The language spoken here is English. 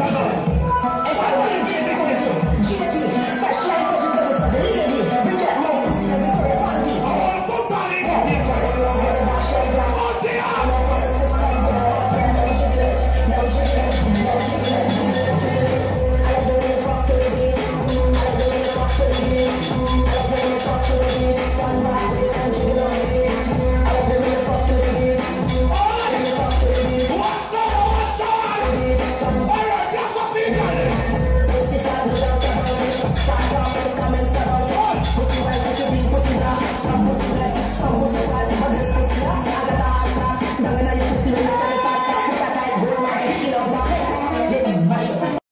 Vamos.